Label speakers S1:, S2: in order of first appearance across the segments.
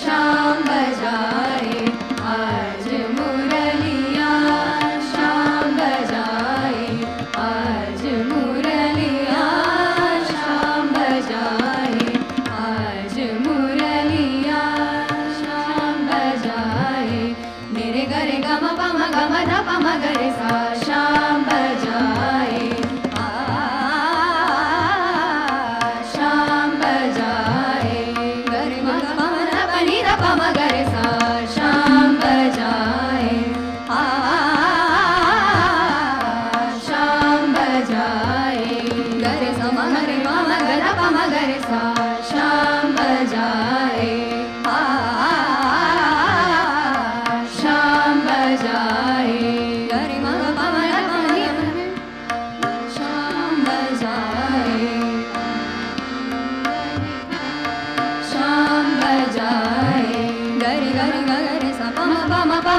S1: शा बाज मरलिया शा बाय आज मरलिया शा बाय आज मरलिया शा बाय निर्गर गम पम गम न पम गरे सा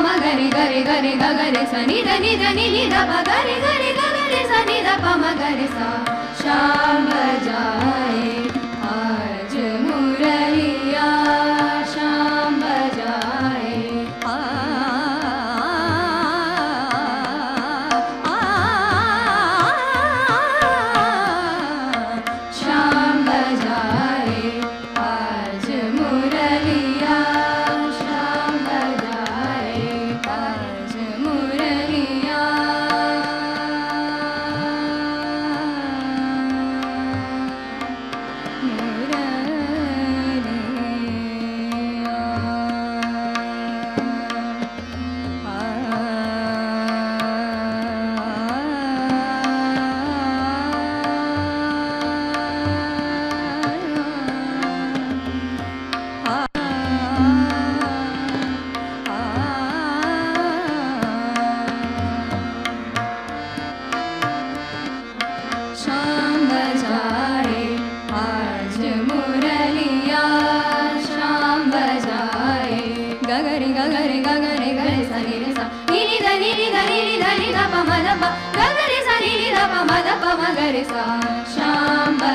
S1: मरि गरि गरि गरे सनि धनि धनि दी गरे गगरे सनि दप मे सा शालये सरीप मदप मरि सा शाम्बा